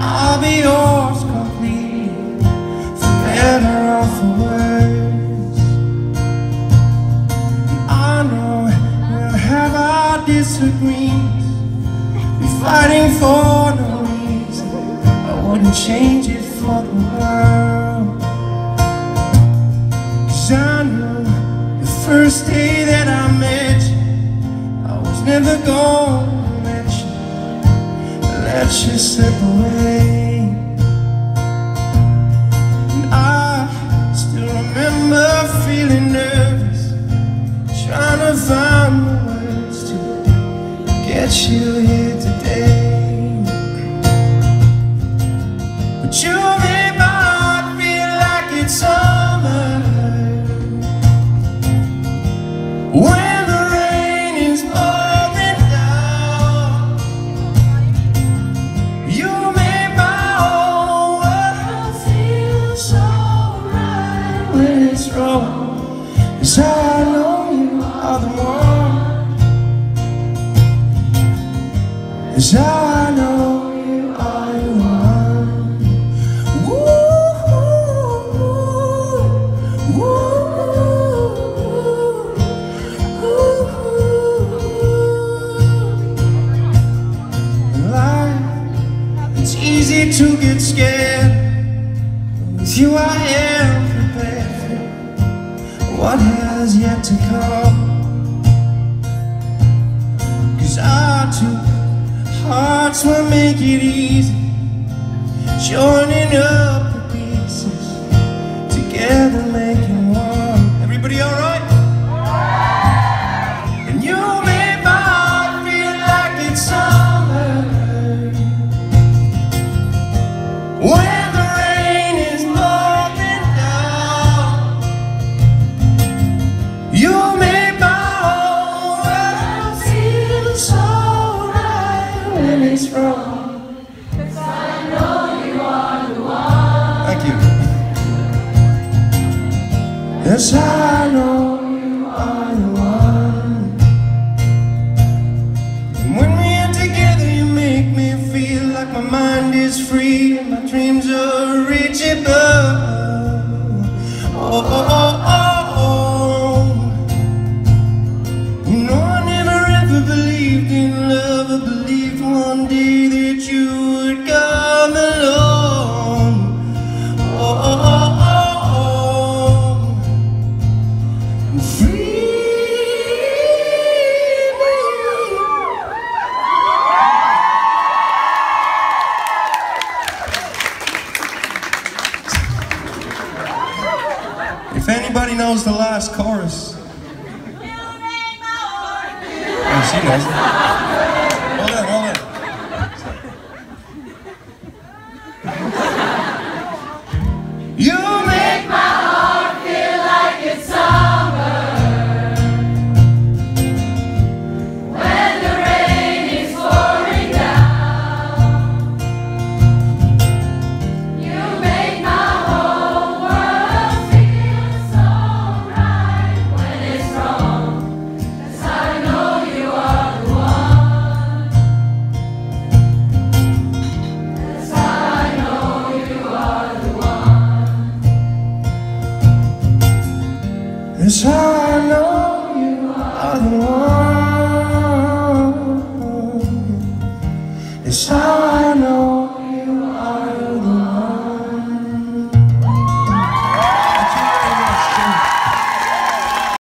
I'll be yours completely, for better or for worse. I know we'll have our disagreements, be fighting for no reason. I wouldn't change it for the world. Cause I know the first day that I met you, I was never gonna let you, let you slip away. Cause I know you are the one it's easy to get scared. With you, I am prepared for what has yet to come. Will make it easy. Joining up it's wrong Thank you. Yes, I know you are the one. And when we are together, you make me feel like my mind is free and my dreams are anybody knows the last chorus, oh, she knows. Hold on, hold on. You That's how I know you are the one. That's how I know